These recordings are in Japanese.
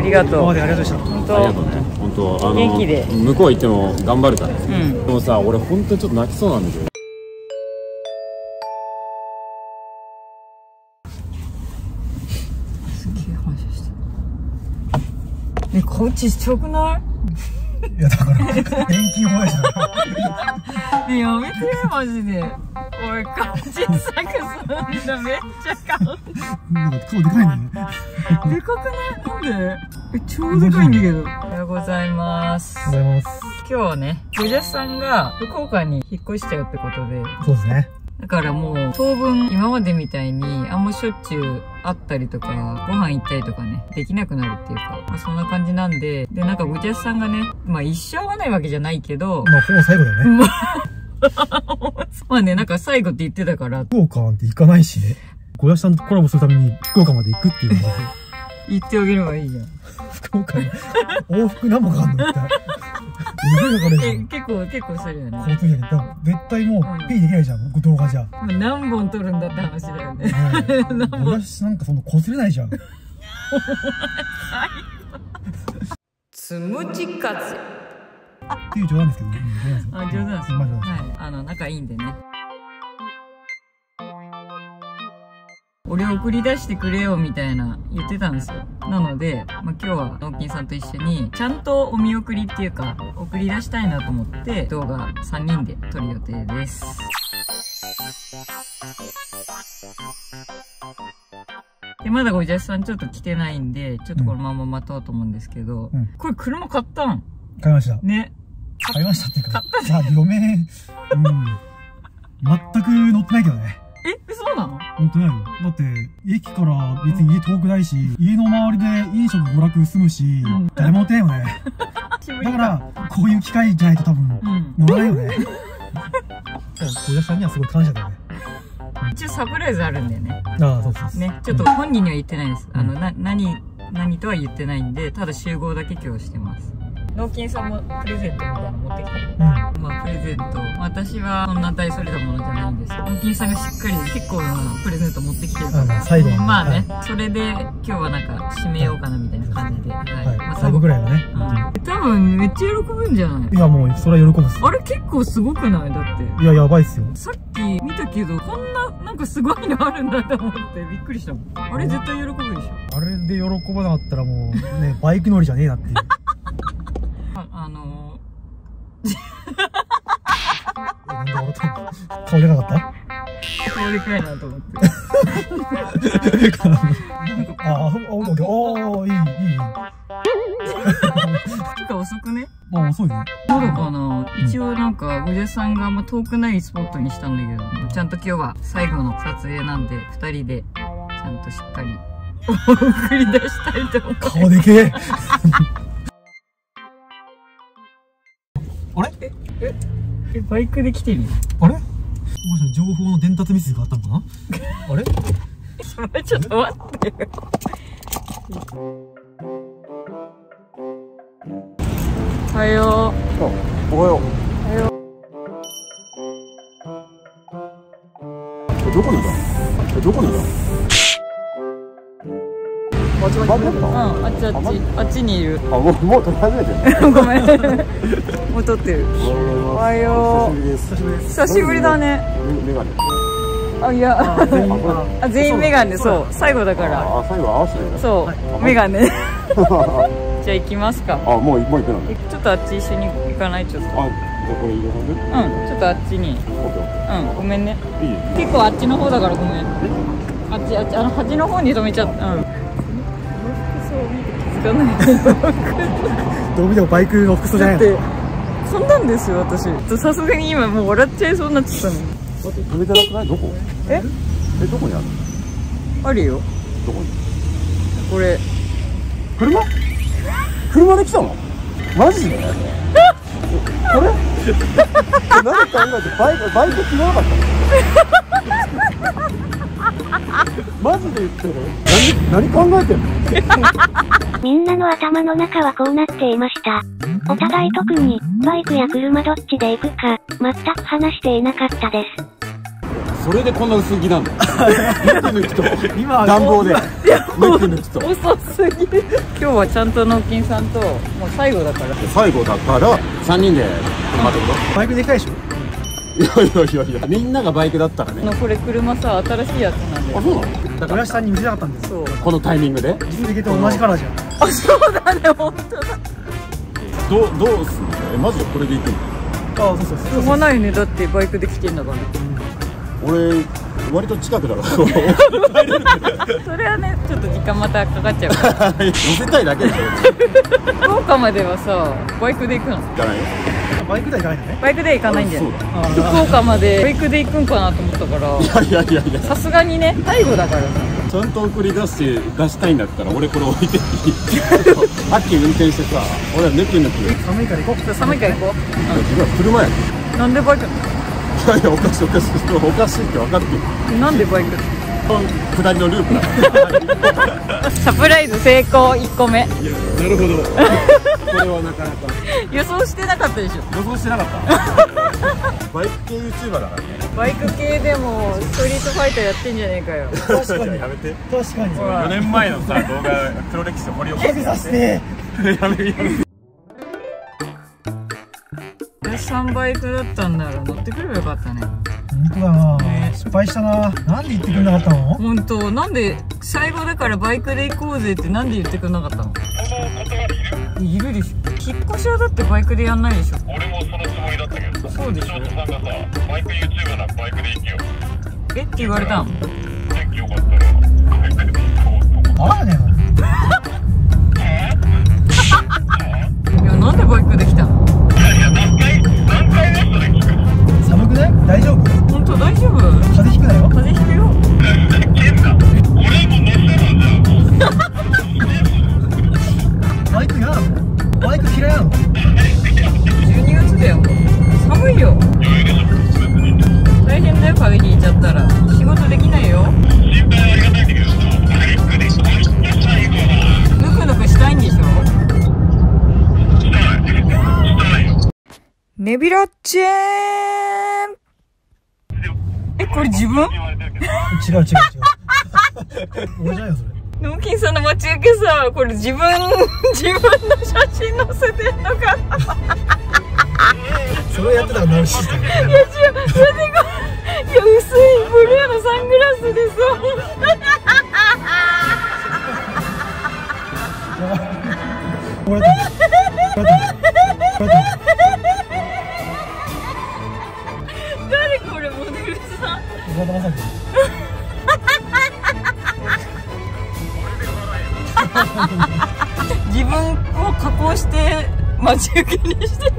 ありがとう。ありがとうございまし本ありがとう当ね。本当あの元気で。向こう行っても頑張るからうん。でもさ俺本当にちょっと泣きそうなんだけど。すげえ反射してる。ねこっちちっちゃくない？たいやだから遠近法やしなねやめてマジで。おい顔小さくすん。だめっちゃ顔なんか顔でかいねでかくない？なんで？え超でかいんだけど。おはようございます。ありがとうございます。今日はねゴジャスさんが福岡に引っ越しちゃうってことで。そうですねだからもう当分今までみたいにあんましょっちゅう会ったりとかご飯行ったりとかねできなくなるっていうか、まあ、そんな感じなんででなんかゴジャスさんがねまあ一生会わないわけじゃないけどまあほぼ最後だよね。まあねなんか最後って言ってたから。福岡なんて行かないしね。小林さんとコラボするために福岡まで行くっていうのが 言ってあげればいいじゃん。福岡に往復何もかかんの一体すごいかかるでしえょ結構結構するよね。だ絶対もうペイできないじゃん動画じゃ。まあ何本撮るんだって話だよね。ねえ小林なんかその擦れないじゃん。つむじ風。っていう冗談ですけど、うんあ冗談ですまあ冗談です。はい。あの仲いいんでね俺送り出してくれよみたいな言ってたんですよ。なので、まあ、今日は納金さんと一緒にちゃんとお見送りっていうか送り出したいなと思って動画3人で撮る予定です。でまだゴジャスさんちょっと来てないんでちょっとこのまま待とうと思うんですけど、うん。これ車買ったん？買いました。ね。買いましたっていうかまあ嫁。うん。全く乗ってないけどねえそうなの？乗ってないよ。だって駅から別に家遠くないし家の周りで飲食娯楽済むし、ん。誰も乗ってないよね。だからこういう機会じゃないと多分うん。乗らないよね。小林さんにはすごい感謝だよね。一応サプライズあるんだよね。ああそうそうそう。ね。ちょっと本人には言ってないです。あの、な、何、何とは言ってないんで、ただ集合だけ今日してます。納金さんもプレゼントみたいなの持ってきてる。うんまあ、プレゼント。私はそんな大それたものじゃないんです。納金さんがしっかり結構なプレゼント持ってきてるから。最後まあね、それで今日はなんか締めようかなみたいな感じで。はい。はい、まあ最後ぐらいはね、うん。多分めっちゃ喜ぶんじゃない？いやもうそれは喜ぶっすあれ結構すごくない？だって。いややばいっすよさっき見たけど、こんな、なんかすごいのあるんだと思ってびっくりしたもん。あれ絶対喜ぶでしょ。あれで喜ばなかったらもうねバイク乗りじゃねえなっていうあ、あのえなんで笑ったの顔でかかったいなと思って。あ あ、ああ、いい、いい。てか遅くね？まあ、遅いね。まだかな一応なんか、ゴジャさんがあんま遠くないスポットにしたんだけど、ちゃんと今日は最後の撮影なんで、二人で、ちゃんとしっかり、送り出したいと思う。顔でけえ。あれ？え、バイクで来てるよ。あれ？もし情報の伝達ミスがあったのかな？あれ？それちょっと待ってよ。おはよおはようう。おはよう。どこにいたえどこにいたあっちまでうん、あっちあっち、あっちにいる。あもうもう撮り始めてる ごめん。もう撮ってる。おはよう。久しぶりです。久しぶりだね。メガネあ、いや、あ全員。メガネ、そう、最後だから。あ最後合わせてるそう、メガネ。じゃあ行きますか。あもうもう行くの？えちょっとあっち一緒に行かない？ちょっと。うん、ちょっとあっちに。うん、ごめんね。結構あっちの方だからごめん。あっち、あっち、あの端の方に止めちゃった。うん。ど う見ても バイクの服装じゃないの？そんなんですよ、私。さすがに今もう笑っちゃいそうになっちゃったの。待って止めてなくない？どこ？え？えどこにある？のあるよ。どこに？これ。車？車で来たの？マジで？これ？何考えてバイクバイク着なかったの？マジで言ってる何何考えてんの？みんなの頭の中はこうなっていました。お互い特に、バイクや車どっちで行くか、全く話していなかったです。それでこんな薄着なんだ。抜き抜きと今暖房で。抜き抜きと遅すぎる。今日はちゃんと納金さんともう最後だから。最後だから3人で車ってこバイクできたいでしょ？といやいやいやいやみんながバイクだったらね。のこれ車さ新しいやつなんだよあそうなの？だから村下さんに見せたかったんですそう。このタイミングで？同じカラーじゃん。あそうだね本当だどうどうすんの？えマジでこれで行くの？あそうそう。しそうょうがないよね。だってバイクで来てんだから。俺割と近くだから それはねちょっと時間またかかっちゃうから。乗せたいだけでしょ福岡まではさバイクで行くの？行かないよ。バイクでは行かないんだね。バイクで行かないんだよそうあ福岡までバイクで行くんかなと思ったから。だいやいやいやいや。さすがにね。最後だからさちゃんと送り出して出したいんだったら俺これ置いてっていい。さっき運転してさ俺は抜き抜き寒いから行こう。寒いから行こ違う車や。んうなんでバイク？いやいやおかしいおかしいおかしいって分かってる。なんでバイク？下りのループだ。か らサプライズ成功1個目。いやなるほど。これはなかなか。予想してなかったでしょ。予想してなかった。バイク系 YouTuber だからね。バイク系でもストリートファイターやってんじゃねえかよ。確かに。やめて。確かに。ほら。4年前のさ動画黒歴史を掘り起こハゲさせてやめやめ3バイクだったんなら乗って。くればよかったね本当だなね失敗したな。なんで言ってくれなかったの？本当なんで最後だからバイクで行こうぜってなんで言ってくれなかったの？いるでしょ。引っ越しはだってバイクでやんないでしょ。俺もそのつもりだったけどさそうでしょ。翔太さんがさバイク YouTuber ならバイクで行けよえ？って言われたの？天気良かったらバイクで行こうと思あらね いやなんでバイクで来たの？違う違う違う。俺じゃないよそれ。ノンキンさんの待ち受けさ、これ自分、自分の写真載せてんのかそれやってたらナルシストいや違う、それでこいや、薄いブルーのサングラスでこう 待ち受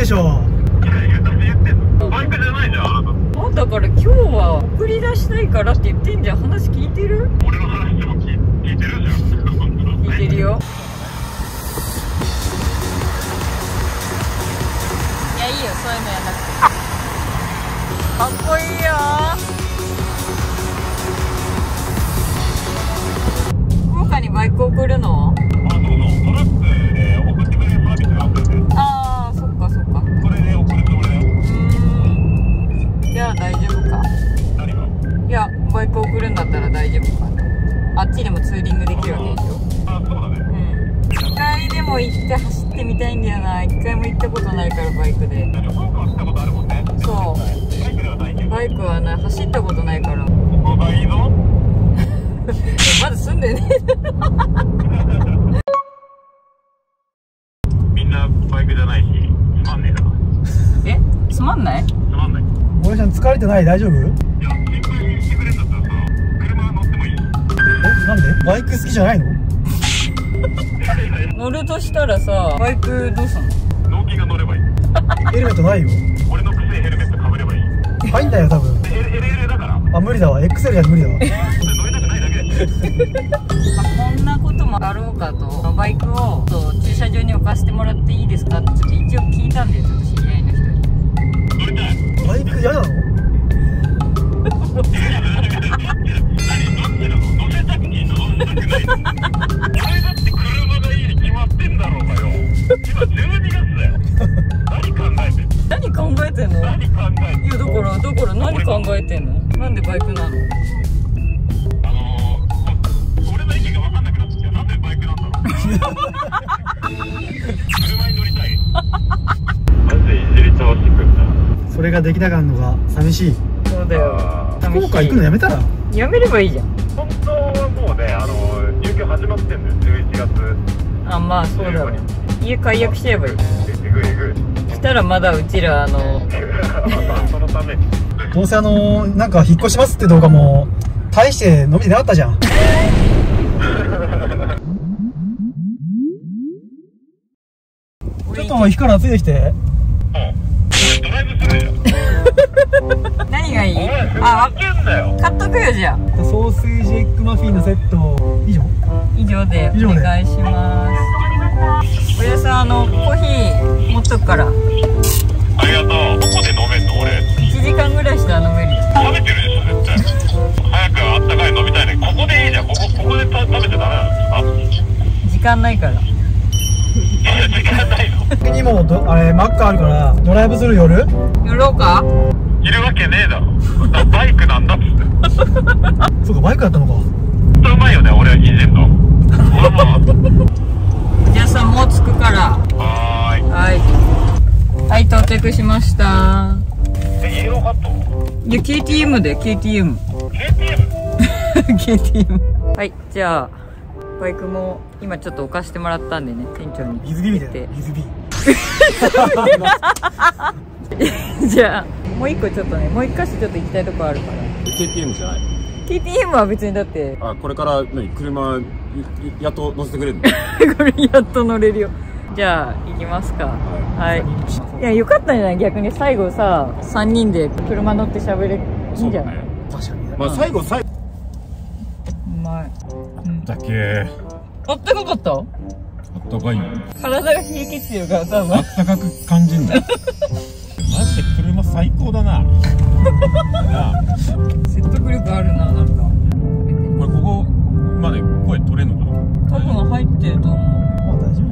でしょう。みんなバイクじゃないしつまんねえな。え？えつまんない。つまんない森ちゃん疲れてない？大丈夫？えいや心配してくれんだったらさ車乗ってもいい。なんで？バイク好きじゃないの？乗るとしたらさバイクどうすんの？納期が乗ればいい。ヘルメットないよ。俺のくせえヘルメットかぶればいい。入んだよ多分。LL だから。あ無理だわ。XL じゃ無理だわ まあこんなこともあろうかと。バイクを駐車場に置かせてもらっていいですかってちょっと一応聞いたんでちょっと知り合いの人に。バイク嫌なの？よ福岡行くのやめたら。やめればいいじゃん。本当はもうねあの入居始まってんだよ11月。あまあそうだろう家解約しちゃえばいい。えぐいえぐいしたらまだうちらあのそのためにどうせあのなんか引っ越しますって動画も大して伸びてなかったじゃん。ちょっと火からついて。きてドライブするじゃん何がいい？あ買っとくよじゃあ。ソーセージエッグマフィンのセット。以上。以上でお願いします。おやさんあのコーヒー持っとくから。ありがとう。どこで飲めんの俺。1時間ぐらいしたら飲めるよ。食べてるでしょ絶対。早くあったかい飲みたいねここでいいじゃん。ここここでた食べちゃダメなんですか？時間ないから。いや時間ないの。逆にもうどあれマックあるからドライブする夜寄ろうかいるわけねえだろ。だバイクなんだっつって。そうかバイクだったのか。ほんとうまいよね俺はいじんの。俺もおやさんもう着くから。はーい。はい。はい到着しました。えイエローハット？いや KTM で KTM KTM? KTM はいじゃあバイクも今ちょっと置かしてもらったんでね店長に。ビズビーみたいて。なビズビーじゃあもう一個ちょっとねもう一箇所ちょっと行きたいとこあるから。KTM じゃない？KTM は別にだってあこれから何？車いいやっと乗せてくれるの？これやっと乗れるよ。じゃあ行きますか。はい。い。やよかったんじゃない逆に最後さ3人で車乗って喋れいいんじゃない、確かにね。まあ最後最後。うまい。だけ？あったかかった？あったかいよ。体が冷え切ってるから多あ。分ったかく感じんだよ マジで車最高だな。説得力あるななんか。これここまで声取れんのかな？多分入ってると思まあ大丈夫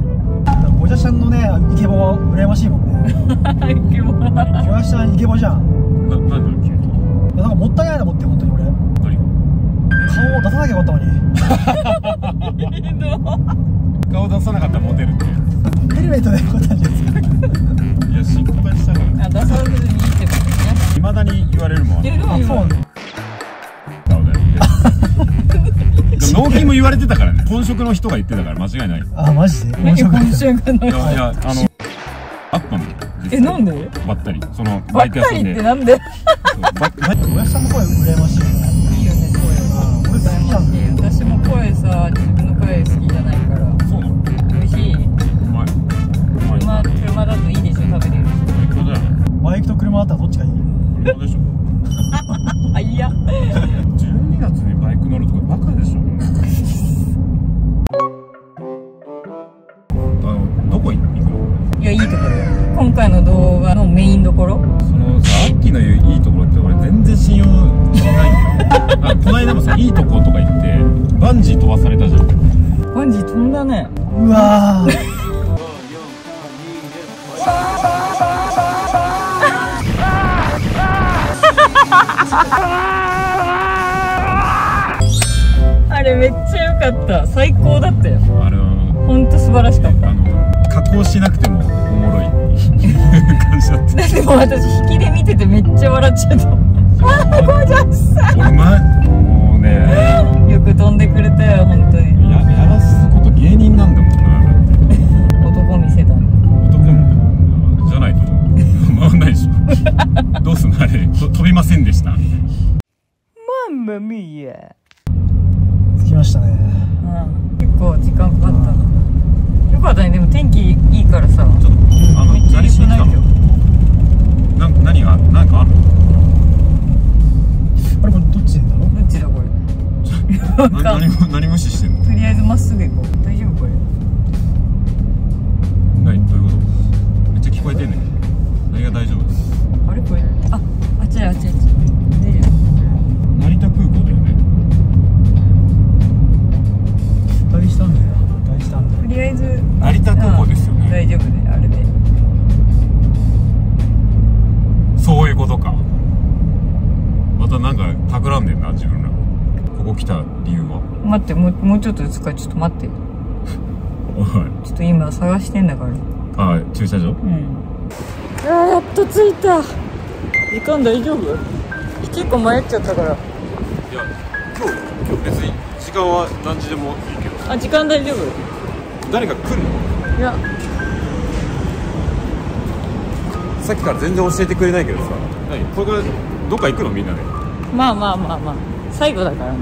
よ。ゴジャシャンのねイケボは羨ましいもんね。うでもゴジャシャンイケボじゃん。ななんだろう？急になんかもったいないな思って本当に俺。何顔を出さなきゃよかったのに。顔出さなかったらモテるってヘルメットでよかったんじゃないですか。いや心配したからあ出さずにいいってことね。いまだに言われるもんえでもあそうなん納品も言われてたからね。本職の人が言ってたから間違いない。よあマジで？面何白かっ本社がいのやいやあのあったのえなんで？ばったり。そのばっバイク屋さんで。かりってなんで？そう。ばばたゴジャシャンの声羨ましいよね。いいよね声は。俺好きじゃん私も声さ自分の声好きじゃないれめっちゃ良かった。最高だったよ。あのほんと素晴らしかった。あの加工しなくてもおもろい。感じだった。だってもう私引きで見ててめっちゃ笑っちゃった。あーゴージャスさ俺まもうね。んよく飛んでくれたよ本当に。ややらすこと芸人なんだもんな。だって男見せたの。男のじゃないと回んないでしょ。どうすんの？あれ。と飛びませんでした。マンマミーヤましたね。うん。結構時間かかったな。よかったね。でも天気いいからさ。ちょっとあのめっちゃ何しに来たの良くないなん何が何かあるあれこれどっちだろどっちだこれ？の何何何無視してんの？とりあえずまっすぐ行こう。大丈夫これ？何？どういうこと？めっちゃ聞こえてんねん。何が大丈夫？空港ですよね。うん。大丈夫ねあれで。そういうことか。またなんか企んでんな自分ら。ここ来た理由は。待ってもうもうちょっとですか？ちょっと待って。おい。ちょっと今探してんだから。あ駐車場？うん。あーやっと着いた。時間大丈夫？結構迷っちゃったから。いや今日今日別に時間は何時でもいいけど。あ時間大丈夫？誰か来るの？いや。さっきから全然教えてくれないけどさ。何？これからどっか行くのみんなで？まあまあまあまあ。最後だからね。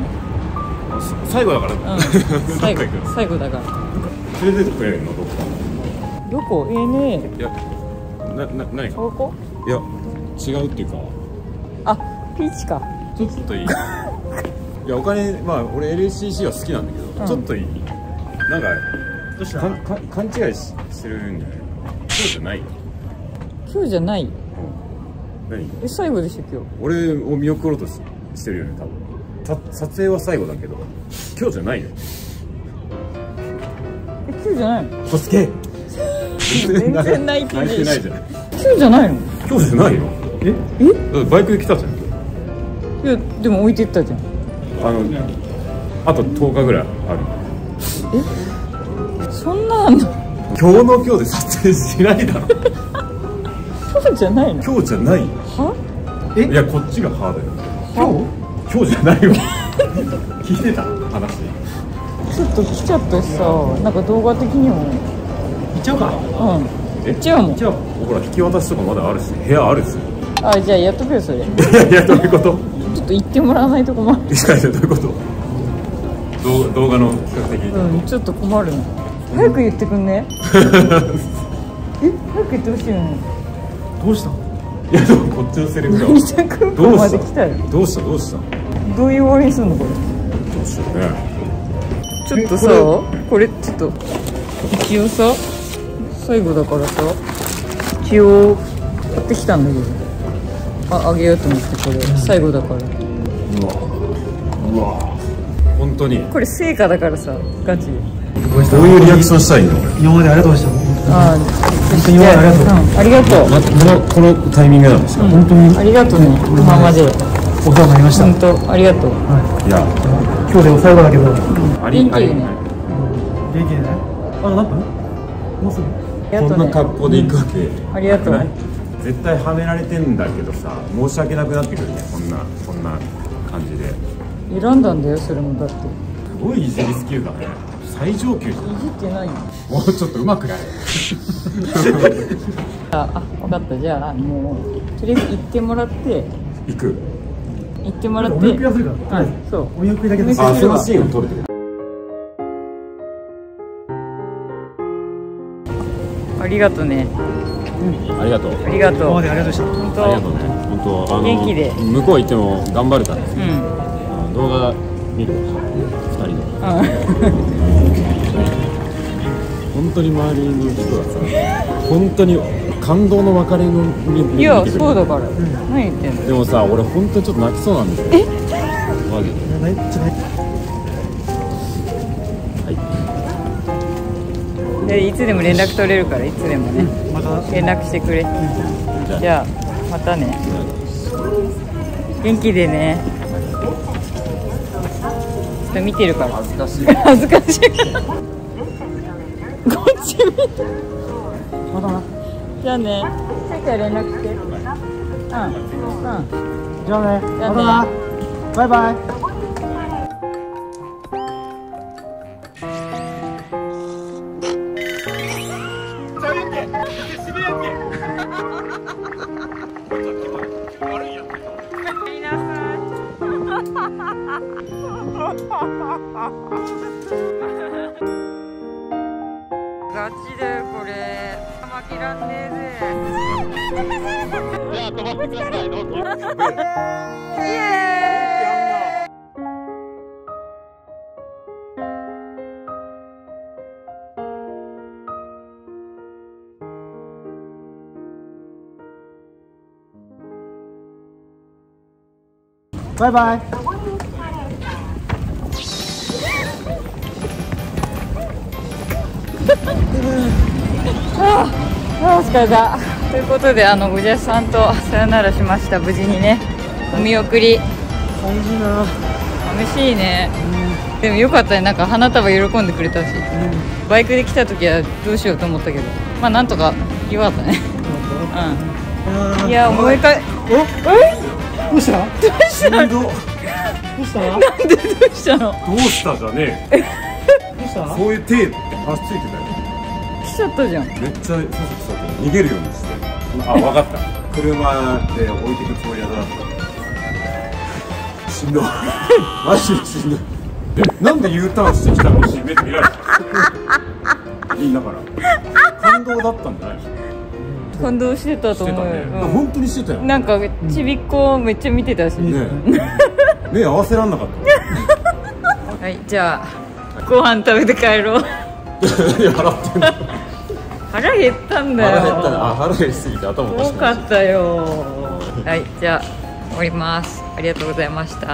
最後だから、うん。最後最後だから。連れてってくれるの？どっか。どこ？ええね。いやななこいや。違うっていうか。あピーチか。ちょっといい。いやお金まあ俺 LCC は好きなんだけど、うん。ちょっといい。なんかどうした？かか勘違いししてるんじゃない？そうじゃないよ、今日じゃないうん、何？え最後でしょ今俺を見送ろうとししてるよね多分。た撮影は最後だけど。今日じゃないよ。日え今日じゃないの？コスケ全然泣いてないし。泣いてないじゃん。今日じゃないの？今日じゃないよえ？え？バイクで来たじゃん。いやでも置いてったじゃん。あのあと10日ぐらいあるそんなの。今日の今日で撮影しないだろ。今日じゃないの。今日じゃない。よはいやこっちがハードよ今日？今日じゃないよ聞いてた話。ちょっと来ちゃったしさなんか動画的にも。行っちゃおうか。うん。え？行っちゃうもん。行っちゃおう。ほら引き渡しとかまだあるし部屋あるし。あじゃあやっとくよそれ。いやいやどういうこと？ちょっと行ってもらわないと困る。いやいやどういうこと？動動画の企画的に、うんちょっと困るの早く言ってくんね。え？早く言ってほしいよねどうした？いやでもこっちのセリフだ。わ成田空港どうしまで来た？よたどうした？どうした？どういう終わりにすんのこれ？どうしようね。ちょっとさこれ？ちょっと一応さ最後だからさ一応買ってきたんだけど。ああげようと思ってこれ。最後だから本当に。これ成果だからさガチ。どういうリアクションしたらいいの？今までありがとうございましああ本当に今までありがとう。うんありがとう。まこのこのタイミングなんですか、た本当に。ありがとうね今まで。お世話になりました。本当ありがとう。いや。今日で最後だけど。あ元気でね。元気でね。あと何分もうすぐ？こんなありがとうね。格好で行くわけ、ありがとう絶対はめられてんだけどさ申し訳なくなってくるね。こんなこんな選んだんだよそれもだって。すごいいじりスキルだね。最上級じゃん。いじってないよ。もうちょっと上手くなれ。ああ分かった。じゃあもうとりあえず行ってもらって。行く？行ってもらって。お見送りはするからはいそう。お見送りだけですあそのシーンを撮るってこありがとうねとありがとう。ありがとう。ありがとうございまし本当。ありがとうね。本当あの元気で。向こう行っても頑張るからうん動画見るわ二人の本当に周りの人がさ本当に感動の別れのいやそうだから。何言ってんの？でもさ俺本当にちょっと泣きそうなんですよ。え？マジでたない。ちょっとねでいつでも連絡取れるからいつでもね。また。連絡してくれ。じゃあ。じゃあまたね。元気でねちょっと見てるから。恥ずかしい。恥ずかしいこっち見て。またな。じゃあね。さっきは連絡してうん。うん。じゃあね。じゃあね。またな。バイバイガチだよこれ負けらんねえぜじゃあ止まってくださいどうぞイエー。イバイバイ ああお疲れだということであのゴジャスさんとさよならしました。無事にねお見送り。寂しいな寂しいね、でもよかったね。なんか花束喜んでくれたし、バイクで来た時はどうしようと思ったけど。まあなんとかよかったね。うん。いや思いかえ？どうした？どうしんどどうした？どなんでどうしたの？うしたじゃね。えうした？そういう手って話ついてたよ来ちゃったじゃん。めっちゃ逃げるようにしてあ分かった車で置いてくつもりだなしんどいマジでしんどいえなんで U ターンしてきたのし目で見られた言いながら感動だったんじゃないでしょ感動してたと思うよ、うん本当にしてたよねなんかちびっこめっちゃ見てたし、目合わせらんなかったはいじゃあご飯食べて帰ろう 何払ってんの。腹減ったんだよ。腹減ったね。あ腹減りすぎて頭おかし多くなっかったよ。はいじゃあ終わります。ありがとうございました